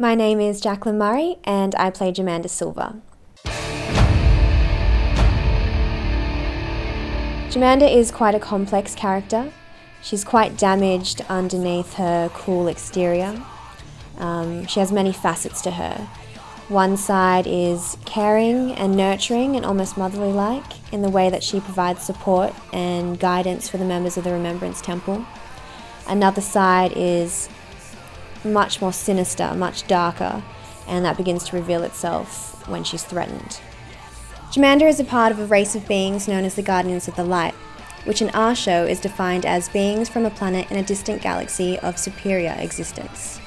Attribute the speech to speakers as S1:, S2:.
S1: My name is Jacqueline Murray and I play Jamandah Silver. Jamandah is quite a complex character. She's quite damaged underneath her cool exterior. Um, she has many facets to her. One side is caring and nurturing and almost motherly like in the way that she provides support and guidance for the members of the Remembrance Temple. Another side is much more sinister, much darker, and that begins to reveal itself when she's threatened. Jamandah is a part of a race of beings known as the Guardians of the Light, which in our show is defined as beings from a planet in a distant galaxy of superior existence.